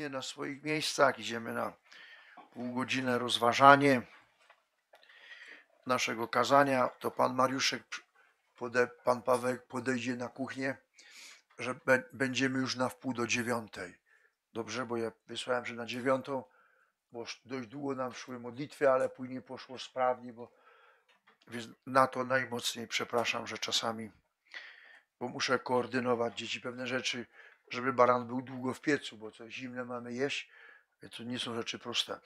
wygodnie na swoich miejscach. Idziemy na półgodzinne rozważanie naszego kazania. To pan Mariuszek, pode, pan Paweł podejdzie na kuchnię, że będziemy już na wpół do dziewiątej. Dobrze, bo ja wysłałem, że na dziewiątą, bo dość długo nam szły modlitwy, ale później poszło sprawnie, bo więc na to najmocniej przepraszam, że czasami, bo muszę koordynować dzieci pewne rzeczy, żeby baran był długo w piecu, bo co zimne mamy jeść, to nie są rzeczy proste.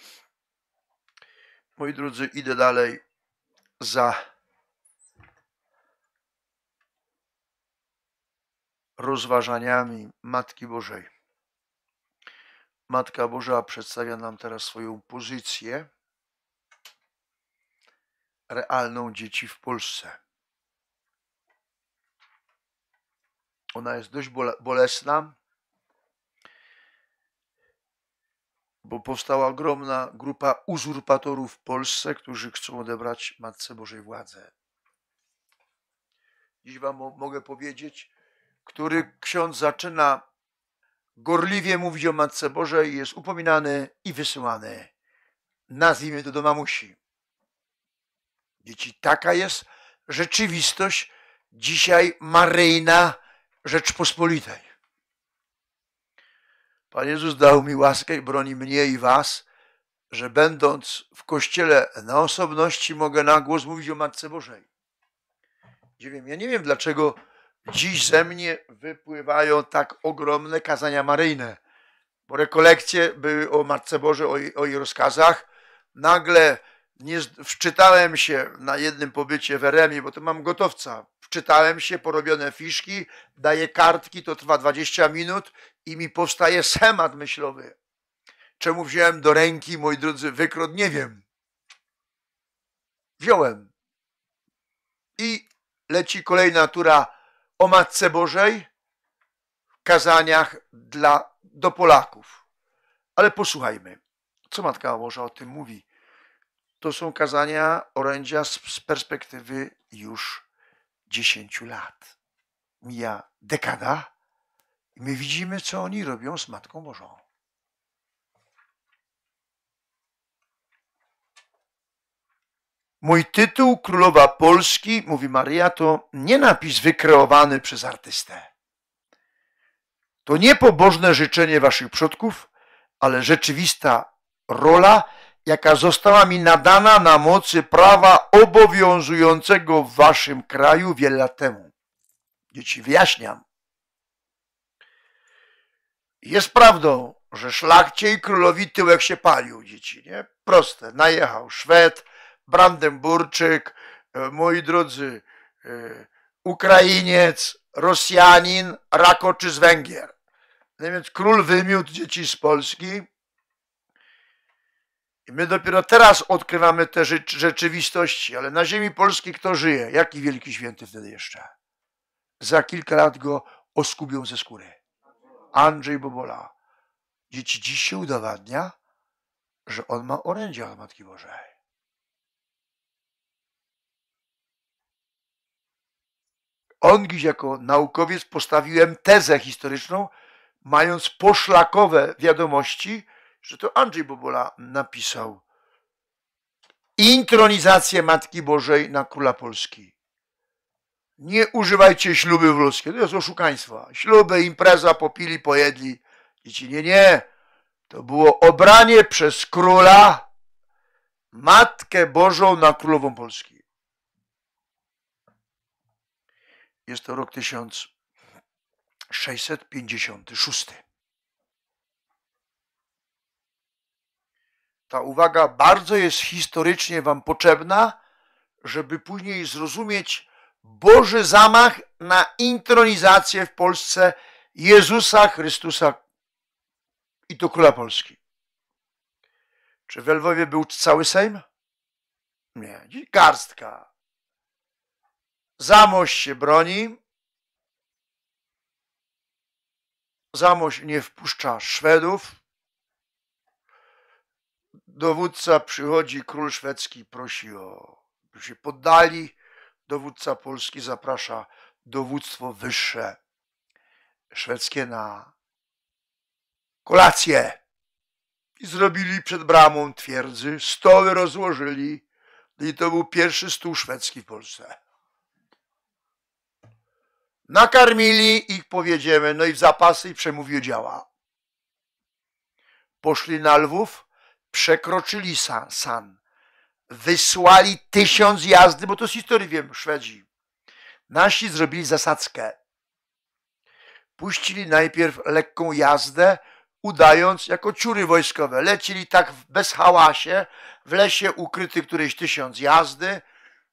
Moi drodzy, idę dalej za rozważaniami Matki Bożej. Matka Boża przedstawia nam teraz swoją pozycję realną dzieci w Polsce. Ona jest dość bolesna, bo powstała ogromna grupa uzurpatorów w Polsce, którzy chcą odebrać Matce Bożej władzę. Dziś Wam mogę powiedzieć, który ksiądz zaczyna gorliwie mówić o Matce Bożej, jest upominany i wysyłany. Nazwijmy to do mamusi. Dzieci, taka jest rzeczywistość dzisiaj maryjna Rzeczpospolitej. Pan Jezus dał mi łaskę i broni mnie i was, że będąc w kościele na osobności mogę na głos mówić o Matce Bożej. Nie wiem, ja nie wiem, dlaczego dziś ze mnie wypływają tak ogromne kazania maryjne, bo rekolekcje były o Matce Bożej, o jej, o jej rozkazach. Nagle nie wczytałem się na jednym pobycie w Eremie, bo to mam gotowca. Wczytałem się, porobione fiszki, daję kartki, to trwa 20 minut i mi powstaje schemat myślowy. Czemu wziąłem do ręki, moi drodzy, wykrot? Nie wiem. Wziąłem. I leci kolejna tura o Matce Bożej w kazaniach dla, do Polaków. Ale posłuchajmy, co Matka Boża o tym mówi to są kazania orędzia z, z perspektywy już 10 lat. Mija dekada i my widzimy, co oni robią z Matką Bożą. Mój tytuł Królowa Polski, mówi Maria, to nie napis wykreowany przez artystę. To nie pobożne życzenie waszych przodków, ale rzeczywista rola jaka została mi nadana na mocy prawa obowiązującego w waszym kraju wiele lat temu. Dzieci, wyjaśniam. Jest prawdą, że szlachcie i królowi tyłek się palił, dzieci, nie? Proste. Najechał Szwed, Brandenburczyk, e, moi drodzy, e, Ukrainiec, Rosjanin, Rakoczy z Węgier. No więc król wymiótł dzieci z Polski, i my dopiero teraz odkrywamy te rzeczywistości, ale na ziemi polskiej kto żyje? Jaki wielki święty wtedy jeszcze? Za kilka lat go oskubią ze skóry. Andrzej Bobola. Dzieci dziś się udowadnia, że on ma orędzia od Matki Bożej. On dziś jako naukowiec postawiłem tezę historyczną, mając poszlakowe wiadomości, że to Andrzej Bobola napisał intronizację Matki Bożej na Króla Polski. Nie używajcie śluby wróskie, to jest oszukaństwo. Śluby, impreza, popili, pojedli. Dzieci, nie, nie. To było obranie przez króla Matkę Bożą na Królową Polski. Jest to rok 1656. ta uwaga bardzo jest historycznie Wam potrzebna, żeby później zrozumieć Boży zamach na intronizację w Polsce Jezusa Chrystusa i to Króla Polski. Czy w Lwowie był cały Sejm? Nie, garstka. Zamość się broni. Zamość nie wpuszcza Szwedów, dowódca przychodzi, król szwedzki prosi o, by się poddali, dowódca polski zaprasza dowództwo wyższe szwedzkie na kolację. i zrobili przed bramą twierdzy, stoły rozłożyli i to był pierwszy stół szwedzki w Polsce. Nakarmili ich, powiedziemy, no i w zapasy i przemówił działa. Poszli na Lwów, przekroczyli san, san. Wysłali tysiąc jazdy, bo to z historii wiem, Szwedzi. Nasi zrobili zasadzkę. Puścili najpierw lekką jazdę, udając jako ciury wojskowe. Lecili tak bez hałasie, w lesie ukryty któryś tysiąc jazdy.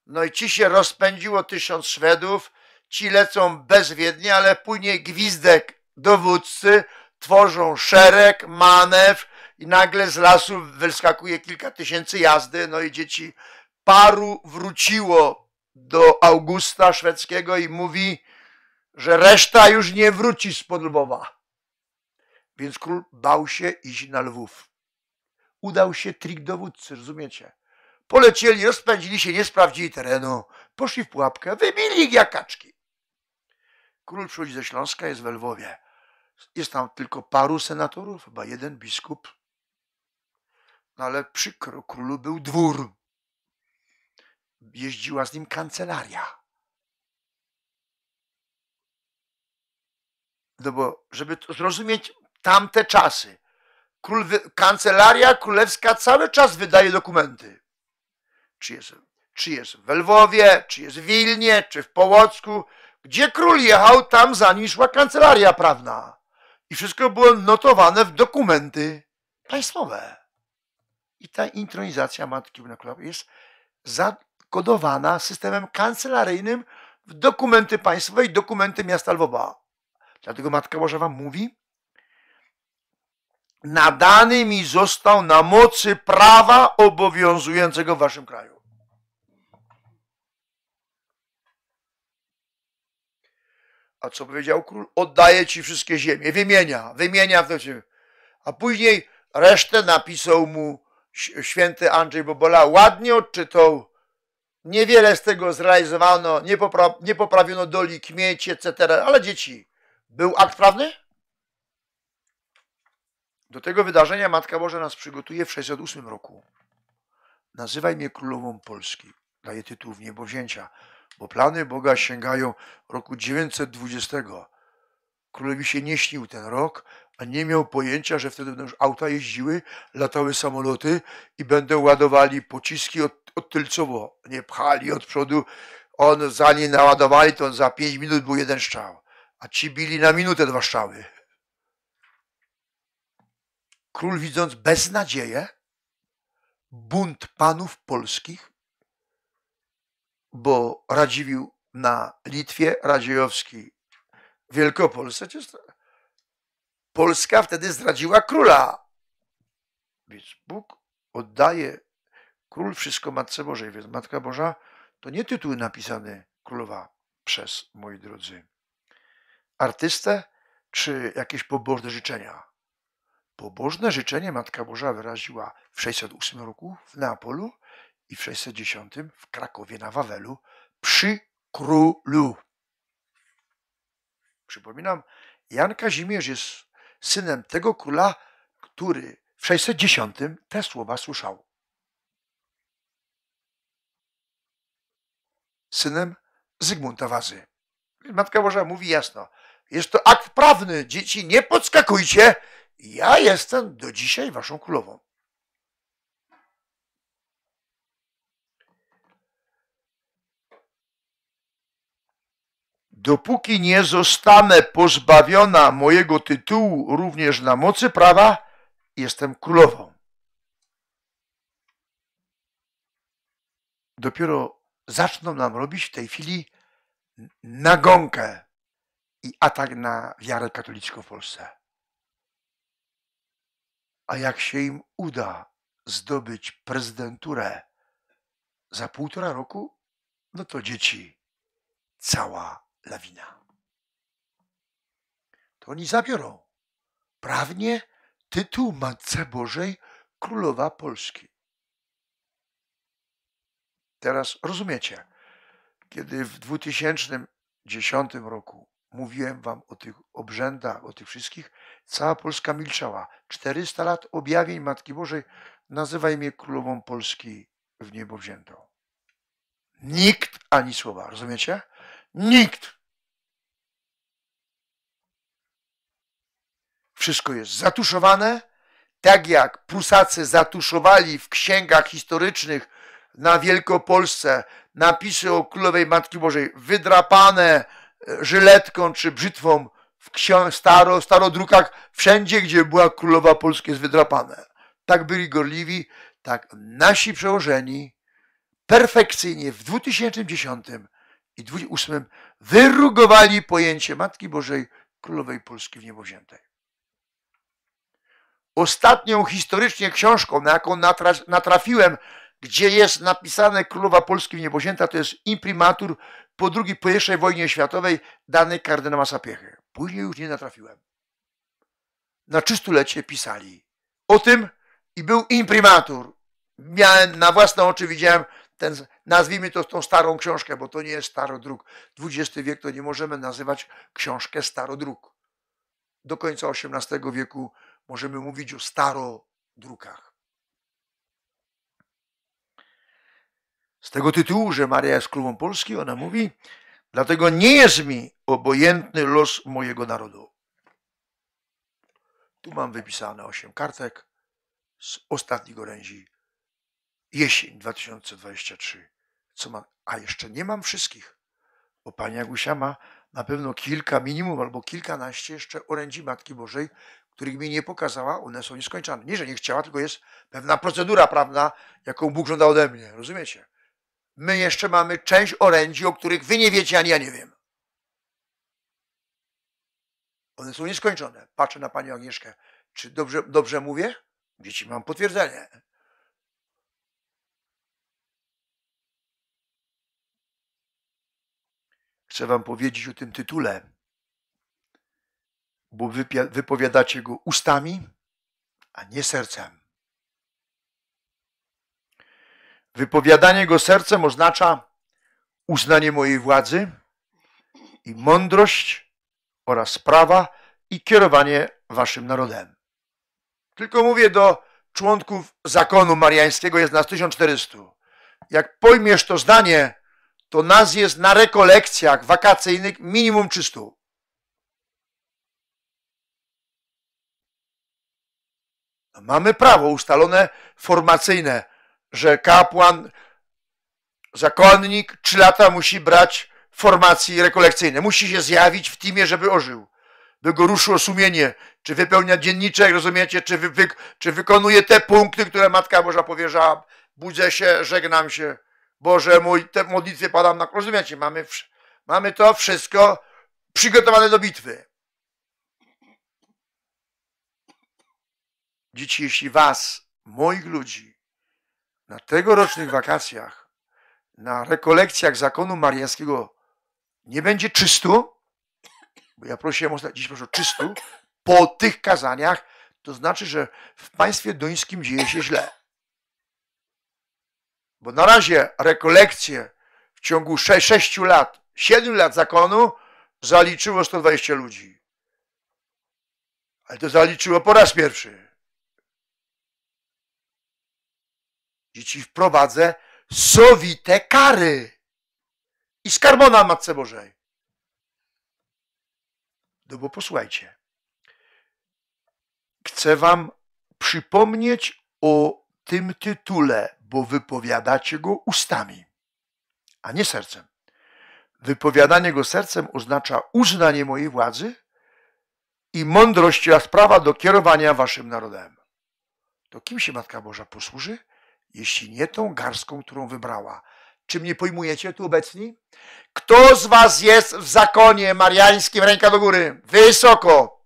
No i ci się rozpędziło tysiąc Szwedów, ci lecą bezwiednie, ale później gwizdek dowódcy, tworzą szereg, manewr i nagle z lasu wyskakuje kilka tysięcy jazdy, no i dzieci paru wróciło do Augusta szwedzkiego i mówi, że reszta już nie wróci z Lwowa. Więc król bał się iść na Lwów. Udał się trik dowódcy, rozumiecie? Polecieli, rozpędzili się, nie sprawdzili terenu, poszli w pułapkę, wybili ich jak kaczki. Król przychodzi ze Śląska, jest w Lwowie. Jest tam tylko paru senatorów, chyba jeden biskup. No ale przykro, królu był dwór. Jeździła z nim kancelaria. No bo, żeby zrozumieć tamte czasy, król, kancelaria królewska cały czas wydaje dokumenty. Czy jest, czy jest w Lwowie, czy jest w Wilnie, czy w Połocku. Gdzie król jechał, tam za nim szła kancelaria prawna. I wszystko było notowane w dokumenty państwowe. I ta intronizacja Matki Królowej jest zakodowana systemem kancelaryjnym w dokumenty państwowe i dokumenty miasta Lwowa. Dlatego Matka Boża wam mówi, nadany mi został na mocy prawa obowiązującego w waszym kraju. A co powiedział król? Oddaję ci wszystkie ziemie. Wymienia, wymienia. A później resztę napisał mu święty Andrzej Bobola. Ładnie odczytał. Niewiele z tego zrealizowano, nie, popra nie poprawiono doli kmieci, etc. Ale dzieci, był akt prawny? Do tego wydarzenia Matka Boża nas przygotuje w 608 roku. Nazywaj mnie królową Polski. Daje tytuł w niebowzięcia bo plany Boga sięgają roku 920. Królowi się nie śnił ten rok, a nie miał pojęcia, że wtedy będą już auta jeździły, latały samoloty i będą ładowali pociski od, od tylcowo, nie pchali od przodu. On zanim naładowali, to on za pięć minut był jeden strzał, a ci bili na minutę dwa strzały. Król widząc beznadzieję, bunt panów polskich, bo Radziwił na Litwie, Radziejowski w Wielkopolsce. Polska wtedy zdradziła króla. Więc Bóg oddaje król wszystko Matce Bożej. Więc Matka Boża to nie tytuł napisany królowa przez, moi drodzy, artystę czy jakieś pobożne życzenia. Pobożne życzenie Matka Boża wyraziła w 608 roku w Neapolu i w 610 w Krakowie na Wawelu przy królu. Przypominam, Jan Kazimierz jest synem tego króla, który w 610 te słowa słyszał. Synem Zygmunta Wazy. Matka Boża mówi jasno, jest to akt prawny, dzieci nie podskakujcie, ja jestem do dzisiaj waszą królową. Dopóki nie zostanę pozbawiona mojego tytułu również na mocy prawa, jestem królową. Dopiero zaczną nam robić w tej chwili nagonkę i atak na wiarę katolicką w Polsce. A jak się im uda zdobyć prezydenturę za półtora roku, no to dzieci, cała lawina. To oni zabiorą prawnie tytuł Matce Bożej Królowa Polski. Teraz rozumiecie, kiedy w 2010 roku mówiłem wam o tych obrzędach, o tych wszystkich, cała Polska milczała. 400 lat objawień Matki Bożej, nazywaj mnie królową Polski w niebo wziętą. Nikt ani słowa, rozumiecie? Nikt. Wszystko jest zatuszowane, tak jak Prusacy zatuszowali w księgach historycznych na Wielkopolsce napisy o Królowej Matki Bożej wydrapane e, żyletką czy brzytwą w staro, starodrukach, wszędzie, gdzie była Królowa Polska jest wydrapane. Tak byli gorliwi, tak nasi przełożeni perfekcyjnie w 2010 i 2008 wyrugowali pojęcie Matki Bożej Królowej Polski w niebowziętej. Ostatnią historycznie książką, na jaką natrafiłem, gdzie jest napisane Królowa Polski w niebowzięta, to jest imprimatur po drugiej, po wojnie światowej dany kardynała Sapiechy. Później już nie natrafiłem. Na czystulecie pisali o tym i był imprimatur. Miałem na własne oczy, widziałem ten, nazwijmy to tą starą książkę, bo to nie jest starodruk. XX wiek to nie możemy nazywać książkę starodruk. Do końca XVIII wieku możemy mówić o starodrukach. Z tego tytułu, że Maria jest królową Polski, ona mówi, dlatego nie jest mi obojętny los mojego narodu. Tu mam wypisane osiem kartek z ostatnich orędzi jesień 2023. Co mam? A jeszcze nie mam wszystkich, bo pani Agusia ma na pewno kilka, minimum albo kilkanaście jeszcze orędzi Matki Bożej, których mi nie pokazała, one są nieskończone. Nie, że nie chciała, tylko jest pewna procedura prawna, jaką Bóg żąda ode mnie. Rozumiecie? My jeszcze mamy część orędzi, o których wy nie wiecie, ani ja nie wiem. One są nieskończone. Patrzę na panią Agnieszkę. Czy dobrze, dobrze mówię? Dzieci, mam potwierdzenie. Chcę wam powiedzieć o tym tytule, bo wypowiadacie go ustami, a nie sercem. Wypowiadanie go sercem oznacza uznanie mojej władzy i mądrość oraz prawa i kierowanie waszym narodem. Tylko mówię do członków zakonu mariańskiego, jest nas 1400. Jak pojmiesz to zdanie, to nas jest na rekolekcjach wakacyjnych minimum 300. Mamy prawo ustalone formacyjne, że kapłan, zakonnik trzy lata musi brać formacji rekolekcyjne. Musi się zjawić w teamie, żeby ożył. By go ruszyło sumienie, czy wypełnia dzienniczek, rozumiecie, czy, wy, wy, czy wykonuje te punkty, które Matka Boża powierzała. Budzę się, żegnam się. Boże mój, te modlitwy padam na... Rozumiecie, mamy, mamy to wszystko przygotowane do bitwy. Dzieci, jeśli was, moich ludzi, na tegorocznych wakacjach, na rekolekcjach zakonu mariańskiego nie będzie 300, bo ja prosiłem dziś proszę o 300, po tych kazaniach, to znaczy, że w państwie duńskim dzieje się źle. Bo na razie rekolekcje w ciągu 6, 6 lat, 7 lat zakonu zaliczyło 120 ludzi. Ale to zaliczyło po raz pierwszy. Dzieci wprowadzę sowite kary i skarbona Matce Bożej. No bo posłuchajcie. Chcę wam przypomnieć o tym tytule, bo wypowiadacie go ustami, a nie sercem. Wypowiadanie go sercem oznacza uznanie mojej władzy i mądrość oraz prawa do kierowania waszym narodem. To kim się Matka Boża posłuży? jeśli nie tą garstką, którą wybrała. Czy mnie pojmujecie tu obecni? Kto z was jest w zakonie mariańskim? Ręka do góry. Wysoko.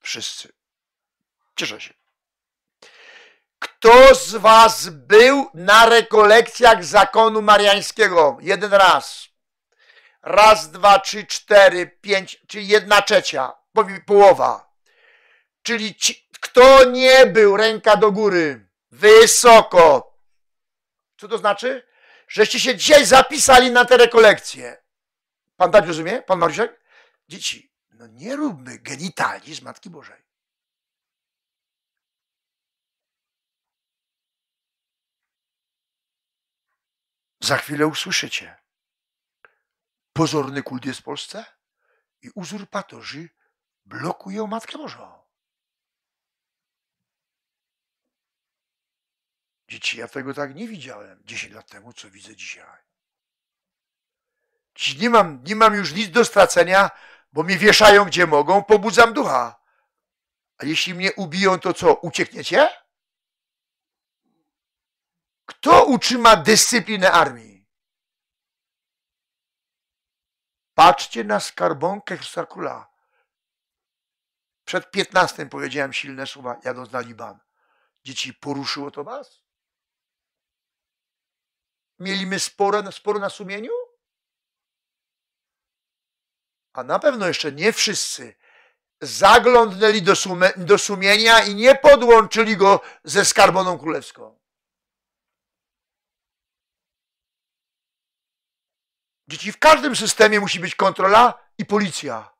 Wszyscy. Cieszę się. Kto z was był na rekolekcjach zakonu mariańskiego? Jeden raz. Raz, dwa, trzy, cztery, pięć, czyli jedna trzecia, połowa. Czyli ci, kto nie był, ręka do góry wysoko. Co to znaczy? Żeście się dzisiaj zapisali na te rekolekcje. Pan tak rozumie? Pan Mariuszek? Dzieci, no nie róbmy genitali z Matki Bożej. Za chwilę usłyszycie. Pozorny kult jest w Polsce i uzurpatorzy blokują Matkę Bożą. Dzieci, ja tego tak nie widziałem 10 lat temu, co widzę dzisiaj. Dziś nie mam, nie mam już nic do stracenia, bo mnie wieszają gdzie mogą, pobudzam ducha. A jeśli mnie ubiją, to co, uciekniecie? Kto utrzyma dyscyplinę armii? Patrzcie na skarbonkę Chrystusa Króla. Przed 15 powiedziałem silne słowa, jadąc na Liban. Dzieci, poruszyło to was? Mieliśmy sporo, sporo na sumieniu? A na pewno jeszcze nie wszyscy zaglądnęli do, sume, do sumienia i nie podłączyli go ze skarboną królewską. Dzieci, w każdym systemie musi być kontrola i policja.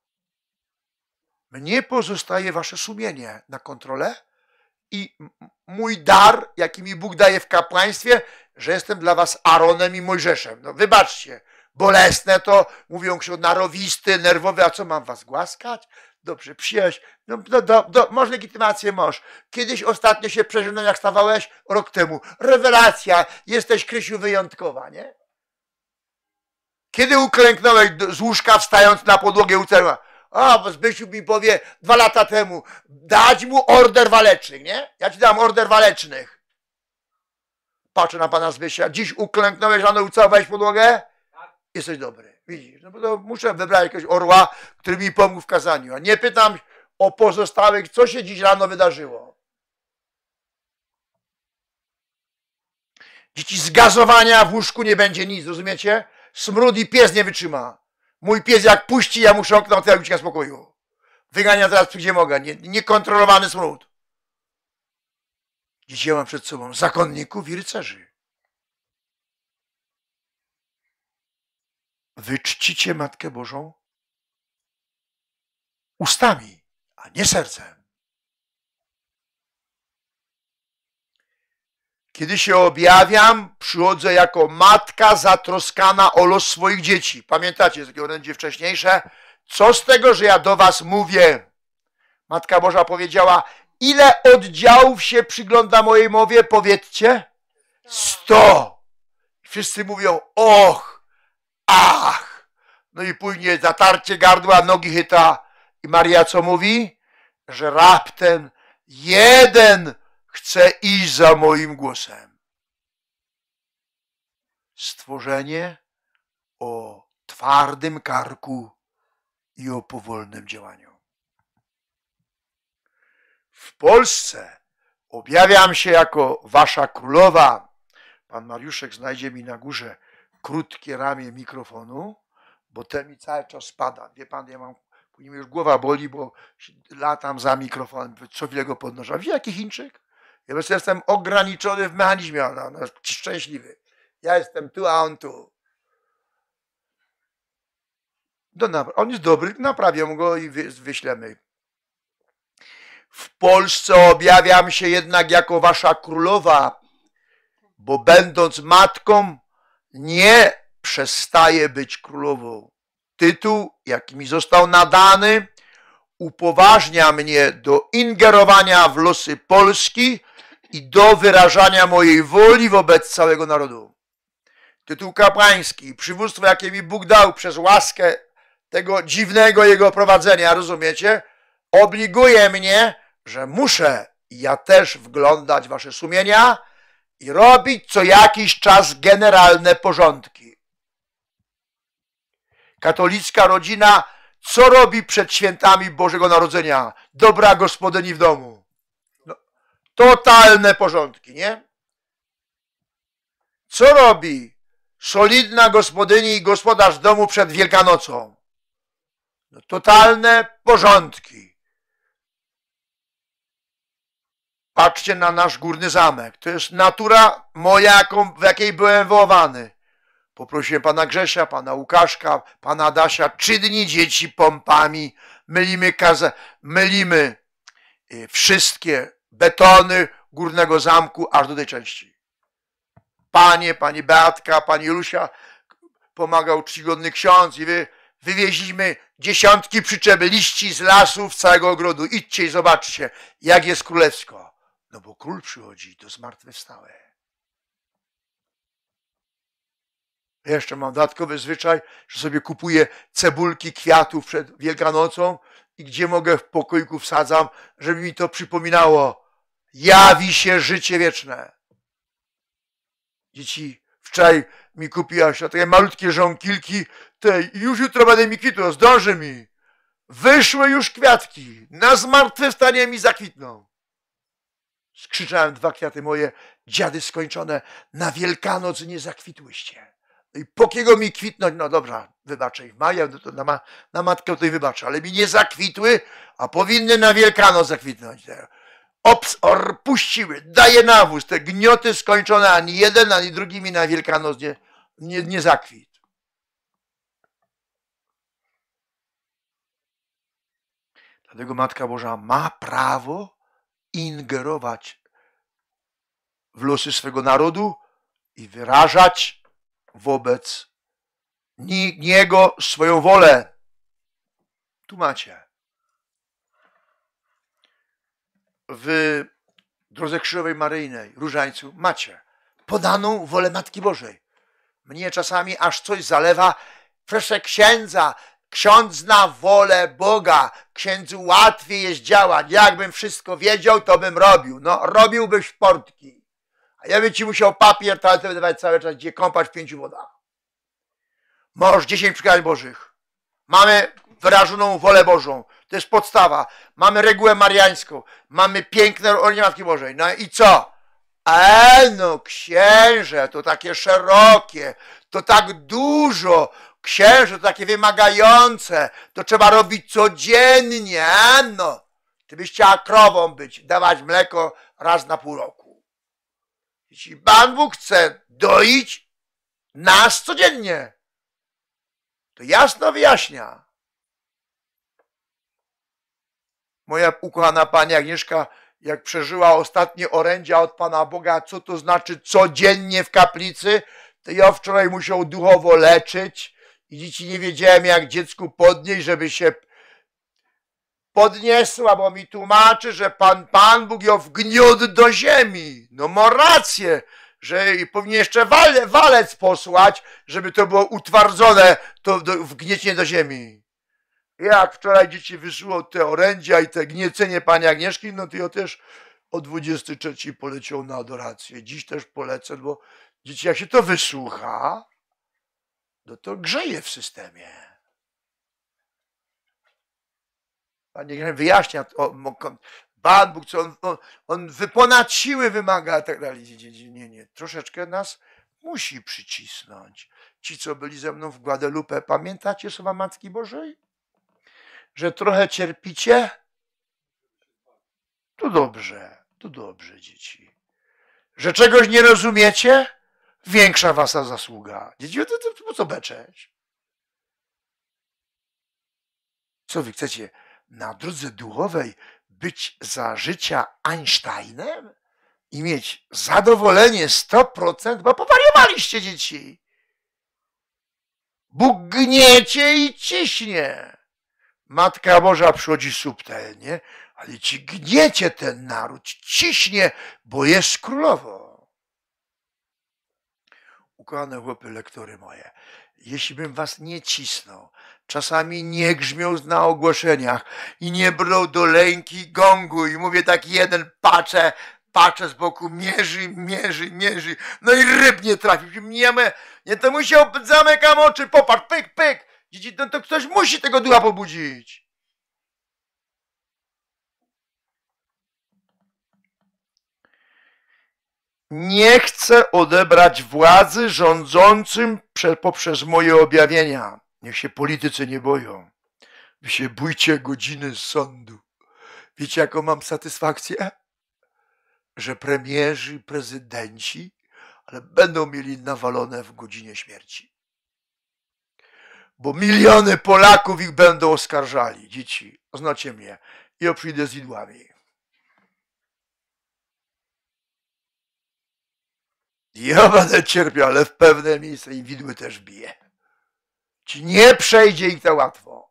Mnie pozostaje wasze sumienie na kontrolę i mój dar, jaki mi Bóg daje w kapłaństwie, że jestem dla was Aaronem i Mojżeszem. No wybaczcie, bolesne to, mówią ksiądz, narowisty, nerwowy, a co mam was głaskać? Dobrze, przyjaźń, no, do, do, do, masz legitymację, masz. Kiedyś ostatnio się przeżynął, jak stawałeś? Rok temu. Rewelacja, jesteś, Krysiu, wyjątkowa, nie? Kiedy uklęknąłeś z łóżka, wstając na podłogę ucerła? A, Zbysiu mi powie dwa lata temu, dać mu order walecznych, nie? Ja ci dam order walecznych. Patrzę na pana Zbysia, dziś uklęknąłeś, rano ucałowałeś podłogę? Jesteś dobry. Widzisz, no bo to muszę wybrać jakiegoś orła, który mi pomógł w kazaniu. A nie pytam o pozostałych, co się dziś rano wydarzyło. Dzieci zgazowania w łóżku nie będzie nic, rozumiecie? Smród i pies nie wytrzyma. Mój pies jak puści, ja muszę okno otwierać na spokoju. Wygania teraz gdzie mogę. Nie, niekontrolowany smród. Dzisiaj mam przed sobą zakonników i rycerzy. Wy czcicie Matkę Bożą ustami, a nie sercem. Kiedy się objawiam, przychodzę jako matka zatroskana o los swoich dzieci. Pamiętacie, takie orędzie wcześniejsze? Co z tego, że ja do was mówię? Matka Boża powiedziała, ile oddziałów się przygląda mojej mowie? Powiedzcie. Sto. Wszyscy mówią, och, ach. No i później zatarcie gardła, nogi chyta. I Maria co mówi? Że raptem jeden Chcę iść za moim głosem. Stworzenie o twardym karku i o powolnym działaniu. W Polsce objawiam się jako wasza królowa. Pan Mariuszek znajdzie mi na górze krótkie ramię mikrofonu, bo ten mi cały czas spada. Wie pan, ja mam, później już głowa boli, bo latam za mikrofonem, co chwilę go podnoszę. Wie jaki Chińczyk? Ja jestem ograniczony w mechanizmie, ona, ona szczęśliwy. Ja jestem tu, a on tu. Do, on jest dobry, naprawiam go i wy, wyślemy. W Polsce objawiam się jednak jako wasza królowa, bo będąc matką, nie przestaję być królową. Tytuł, jaki mi został nadany, upoważnia mnie do ingerowania w losy Polski i do wyrażania mojej woli wobec całego narodu. Tytuł kapłański, przywództwo, jakie mi Bóg dał przez łaskę tego dziwnego Jego prowadzenia, rozumiecie? Obliguje mnie, że muszę ja też wglądać wasze sumienia i robić co jakiś czas generalne porządki. Katolicka rodzina co robi przed świętami Bożego Narodzenia? Dobra gospodyni w domu. Totalne porządki, nie? Co robi solidna gospodyni i gospodarz domu przed Wielkanocą? No, totalne porządki. Patrzcie na nasz górny zamek. To jest natura moja, jaką, w jakiej byłem wychowany. Poprosiłem pana Grzesia, pana Łukaszka, pana Adasia, trzy dni dzieci pompami, mylimy, kaza, mylimy y, wszystkie betony górnego zamku aż do tej części. Panie, pani Beatka, pani Lusia, pomagał czcigodny ksiądz i wy, wywieźliśmy dziesiątki przyczeby liści z lasów całego ogrodu. Idźcie i zobaczcie, jak jest królewsko. No bo król przychodzi, to zmartwychwstałe. Jeszcze mam dodatkowy zwyczaj, że sobie kupuję cebulki kwiatów przed Wielkanocą i gdzie mogę w pokoiku wsadzam, żeby mi to przypominało. Jawi się życie wieczne. Dzieci, wczoraj mi kupiłaś takie malutkie żonkilki, te już jutro będę mi kwitło, zdąży mi. Wyszły już kwiatki, na zmartwychwstanie mi zakwitną. Skrzyczałem dwa kwiaty moje, dziady skończone, na Wielkanoc nie zakwitłyście. I pokiego mi kwitnąć, no dobrze, wybaczę ich maja, no to na, ma, na matkę i wybaczę, ale mi nie zakwitły, a powinny na Wielkanoc zakwitnąć. Ops, puściły, daje nawóz, te gnioty skończone, ani jeden, ani drugi mi na Wielkanoc nie, nie, nie zakwit. Dlatego Matka Boża ma prawo ingerować w losy swego narodu i wyrażać wobec Niego swoją wolę. Tu macie. W drodze krzyżowej maryjnej, różańcu, macie podaną wolę Matki Bożej. Mnie czasami aż coś zalewa. Proszę księdza, ksiądz zna wolę Boga. Księdzu łatwiej jest działać. Jakbym wszystko wiedział, to bym robił. No, robiłbyś portki. A ja bym ci musiał papier toaletowy wydawać cały czas, gdzie kąpać w pięciu wodach. Mąż, dziesięć przykazań Bożych. Mamy wyrażoną wolę Bożą. To jest podstawa. Mamy regułę mariańską. Mamy piękne ornie Matki Bożej. No i co? E, no księże, to takie szerokie, to tak dużo. Księże to takie wymagające. To trzeba robić codziennie. No. Ty byś chciała krową być, dawać mleko raz na pół roku. Jeśli Pan Bóg chce doić nas codziennie, to jasno wyjaśnia. Moja ukochana pani Agnieszka, jak przeżyła ostatnie orędzia od Pana Boga, co to znaczy codziennie w kaplicy, to ja wczoraj musiał duchowo leczyć i dzieci nie wiedziałem, jak dziecku podnieść, żeby się podniosła, bo mi tłumaczy, że Pan, Pan Bóg ją wgniótł do ziemi. No ma rację, że powinien jeszcze wale, walec posłać, żeby to było utwardzone, to do, wgniecie do ziemi. Jak wczoraj dzieci wyszło te orędzia i te gniecenie pani Agnieszki, no to ja też o 23 poleciał na adorację. Dziś też polecę, bo dzieci jak się to wysłucha, no to grzeje w systemie. Pani wyjaśnia, Pan Bóg, co on, on, on ponad siły wymaga, tak dalej. Nie, nie, troszeczkę nas musi przycisnąć. Ci, co byli ze mną w Guadalupe, pamiętacie słowa Matki Bożej? Że trochę cierpicie? To dobrze, to dobrze, dzieci. Że czegoś nie rozumiecie? Większa wasza zasługa. Dzieci, to, to, to po co beczeć? Co wy chcecie? Na drodze duchowej być za życia Einsteinem i mieć zadowolenie 100%, bo powariowaliście dzieci. Bóg gniecie i ciśnie. Matka Boża przychodzi subtelnie, ale ci gniecie ten naród, ciśnie, bo jest królowo. Ukochane chłopy, lektory moje, jeśli bym was nie cisnął, czasami nie grzmiał na ogłoszeniach i nie brał do lęki gongu i mówię tak jeden patrzę, patrzę z boku, mierzy, mierzy, mierzy, no i ryb nie trafił. Nie, nie to musiał, zamykam oczy, popatrz, pyk, pyk. Dzieci, no to ktoś musi tego ducha pobudzić. Nie chcę odebrać władzy rządzącym poprzez moje objawienia. Niech się politycy nie boją. Wy się bójcie godziny sądu. Wiecie, jaką mam satysfakcję? Że premierzy, prezydenci ale będą mieli nawalone w godzinie śmierci. Bo miliony Polaków ich będą oskarżali. Dzieci, oznacie mnie. I przyjdę z widłami. Ja będę cierpiał, ale w pewne miejsce i widły też bije. Ci nie przejdzie ich to łatwo.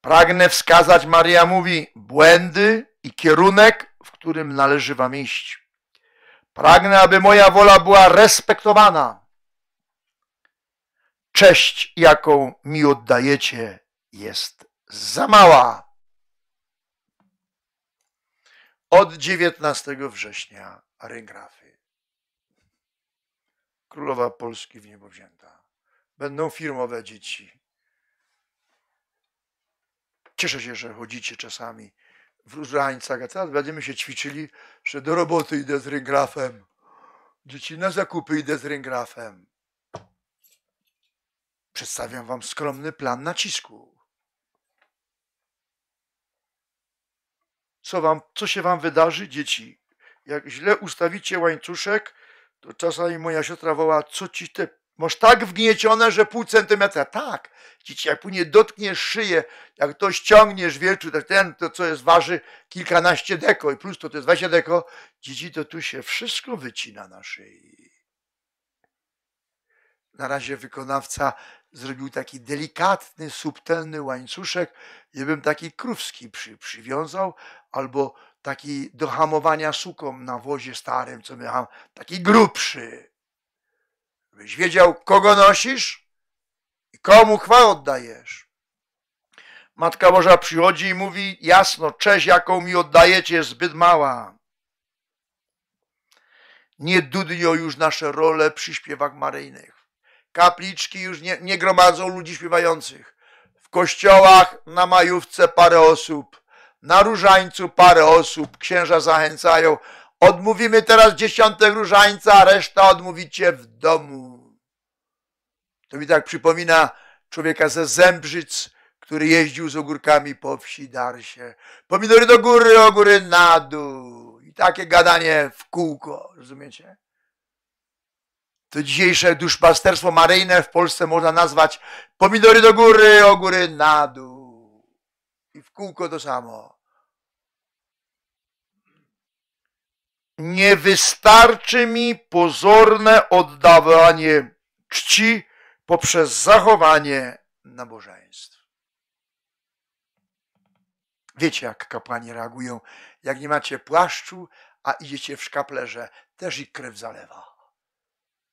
Pragnę wskazać, Maria mówi, błędy i kierunek, w którym należy wam iść. Pragnę, aby moja wola była respektowana. Cześć, jaką mi oddajecie, jest za mała. Od 19 września ryngrafy. Królowa Polski w niebo wzięta. Będą firmowe dzieci. Cieszę się, że chodzicie czasami w różańcach, a teraz będziemy się ćwiczyli, że do roboty idę z ryngrafem. Dzieci na zakupy idę z ryngrafem. Przedstawiam wam skromny plan nacisku. Co, wam, co się wam wydarzy, dzieci? Jak źle ustawicie łańcuszek, to czasami moja siostra woła, co ci te Masz tak wgniecione, że pół centymetra. Tak, dzieci, jak później dotkniesz szyję, jak to ściągniesz wielczu, to ten, to co jest, waży kilkanaście deko i plus to, to jest 20 deko, dzieci, to tu się wszystko wycina na szyi. Na razie wykonawca zrobił taki delikatny, subtelny łańcuszek, ja bym taki krówski przy, przywiązał, albo taki do hamowania suką na wozie starym, co miałem, taki grubszy byś wiedział, kogo nosisz i komu chwałę oddajesz. Matka Boża przychodzi i mówi jasno, cześć, jaką mi oddajecie, jest zbyt mała. Nie dudnią już nasze role przy śpiewach maryjnych. Kapliczki już nie, nie gromadzą ludzi śpiewających. W kościołach na majówce parę osób, na różańcu parę osób. Księża zachęcają. Odmówimy teraz dziesiątek różańca, a reszta odmówicie w domu. To mi tak przypomina człowieka ze Zębrzyc, który jeździł z ogórkami po wsi Darsie. Pomidory do góry, ogóry na dół. I takie gadanie w kółko, rozumiecie? To dzisiejsze duszpasterstwo maryjne w Polsce można nazwać pomidory do góry, ogóry na dół. I w kółko to samo. Nie wystarczy mi pozorne oddawanie czci poprzez zachowanie nabożeństw. Wiecie, jak kapłani reagują, jak nie macie płaszczu, a idziecie w szkaplerze, też ich krew zalewa.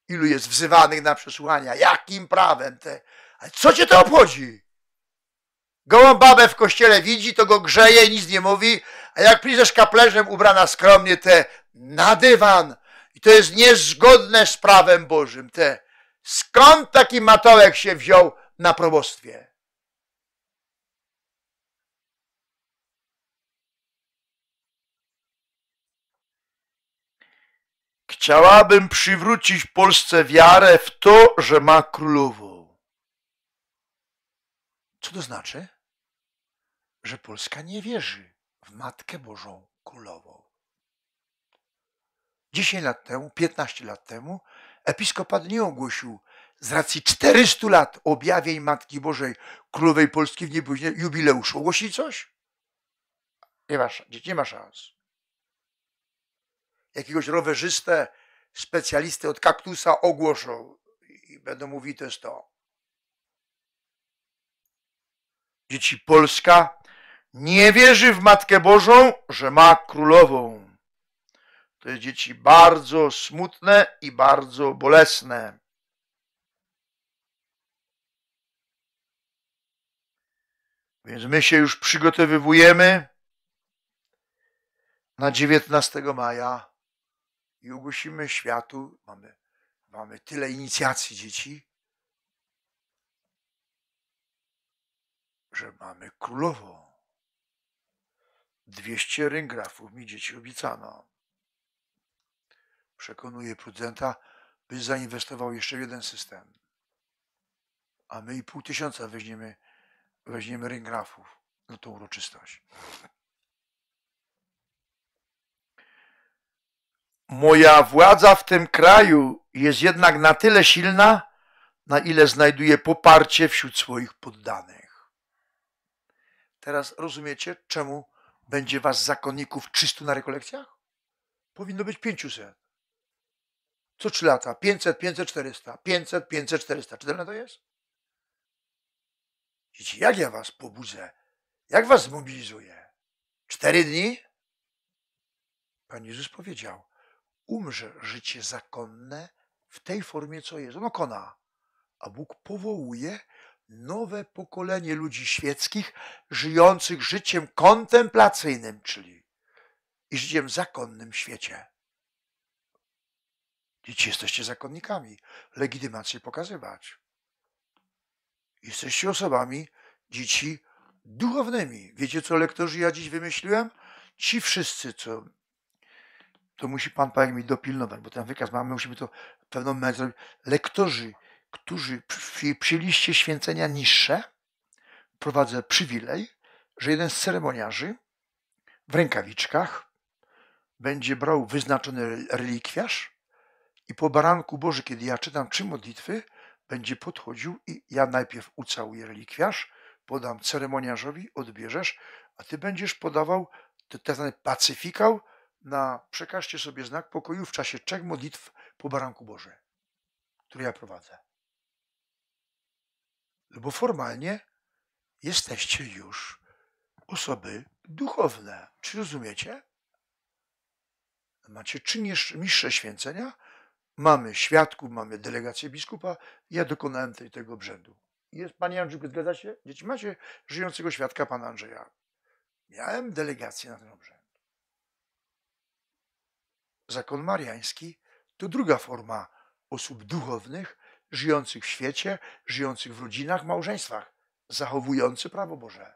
Ilu jest wzywanych na przesłuchania? Jakim prawem te? Ale co cię to obchodzi? Gołą babę w kościele widzi, to go grzeje, nic nie mówi, a jak przyjdziesz szkaplerzem ubrana skromnie, te na dywan. I to jest niezgodne z prawem Bożym, te Skąd taki matołek się wziął na probostwie? Chciałabym przywrócić Polsce wiarę w to, że ma królową. Co to znaczy? Że Polska nie wierzy w Matkę Bożą Królową. 10 lat temu, 15 lat temu episkopat nie ogłosił z racji 400 lat objawień Matki Bożej Królowej Polski w niebie jubileuszu. Ogłosili coś? Nie ma, nie ma szans. Jakiegoś rowerzystę, specjalistę od kaktusa ogłoszą i będą mówić, to jest to. Dzieci Polska nie wierzy w Matkę Bożą, że ma królową. To jest dzieci bardzo smutne i bardzo bolesne. Więc my się już przygotowywujemy na 19 maja i ogłosimy światu, mamy, mamy tyle inicjacji dzieci, że mamy królową. 200 ryngrafów mi dzieci obiecano przekonuje producenta, by zainwestował jeszcze w jeden system. A my i pół tysiąca weźmiemy, weźmiemy ryngrafów na tą uroczystość. Moja władza w tym kraju jest jednak na tyle silna, na ile znajduje poparcie wśród swoich poddanych. Teraz rozumiecie, czemu będzie was zakonników 300 na rekolekcjach? Powinno być 500. Co 3 lata? 500, 500, 400. 500, 500, 400. Czytelne to jest? Widzicie, jak ja was pobudzę? Jak was zmobilizuję? Cztery dni? Pan Jezus powiedział, umrze życie zakonne w tej formie, co jest. Ono kona. A Bóg powołuje nowe pokolenie ludzi świeckich, żyjących życiem kontemplacyjnym, czyli i życiem zakonnym w świecie. Dzieci, jesteście zakonnikami. Legitymację pokazywać. Jesteście osobami, dzieci duchownymi. Wiecie, co lektorzy ja dziś wymyśliłem? Ci wszyscy, co to musi Pan Panie mi dopilnować, bo ten wykaz mamy, musimy to pewną momencie zrobić. Lektorzy, którzy przy, przy liście święcenia niższe, prowadzę przywilej, że jeden z ceremoniarzy w rękawiczkach będzie brał wyznaczony relikwiarz i po baranku Boży, kiedy ja czytam trzy modlitwy, będzie podchodził i ja najpierw ucałuję relikwiarz, podam ceremoniarzowi, odbierzesz, a ty będziesz podawał ten pacyfikał na przekażcie sobie znak pokoju w czasie trzech modlitw po baranku Boże, które ja prowadzę. Bo formalnie jesteście już osoby duchowne. Czy rozumiecie? Macie trzy mistrze święcenia, mamy świadków, mamy delegację biskupa. Ja dokonałem tej, tego obrzędu. Jest, Panie Andrzej, zgadza się? Dzieci, macie żyjącego świadka Pana Andrzeja. Miałem delegację na ten obrzęd. Zakon mariański to druga forma osób duchownych, żyjących w świecie, żyjących w rodzinach, małżeństwach, zachowujący prawo Boże.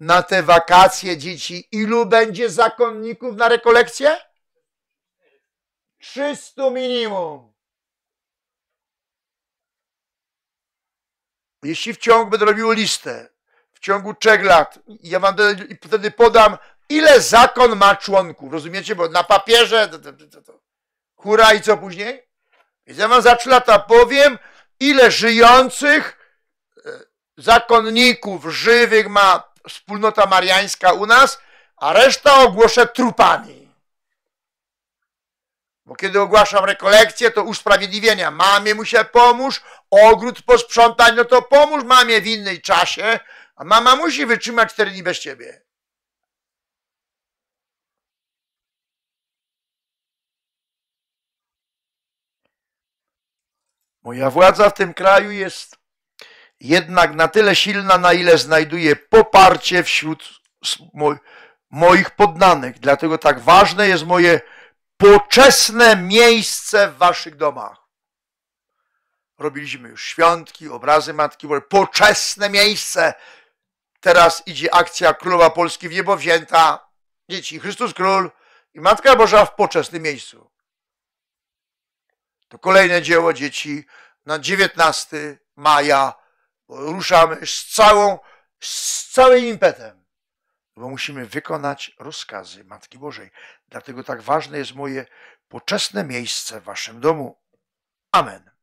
Na te wakacje dzieci, ilu będzie zakonników na rekolekcję? 300 minimum. Jeśli w ciągu będę robił listę, w ciągu trzech lat, ja wam wtedy podam, ile zakon ma członków. Rozumiecie? Bo na papierze to, to, to, hura i co później? Więc ja wam za trzy lata powiem, ile żyjących e, zakonników żywych ma wspólnota mariańska u nas, a reszta ogłoszę trupami. Bo kiedy ogłaszam rekolekcję, to usprawiedliwienia. Mamie muszę pomóż, ogród posprzątać, no to pomóż mamie w innej czasie, a mama musi wytrzymać cztery dni bez ciebie. Moja władza w tym kraju jest jednak na tyle silna, na ile znajduje poparcie wśród moich poddanych. Dlatego tak ważne jest moje poczesne miejsce w waszych domach. Robiliśmy już świątki, obrazy Matki Bożej, poczesne miejsce. Teraz idzie akcja Królowa Polski w niebo wzięta. Dzieci, Chrystus Król i Matka Boża w poczesnym miejscu. To kolejne dzieło dzieci na 19 maja. Ruszamy z całą, z całym impetem bo musimy wykonać rozkazy Matki Bożej. Dlatego tak ważne jest moje poczesne miejsce w waszym domu. Amen.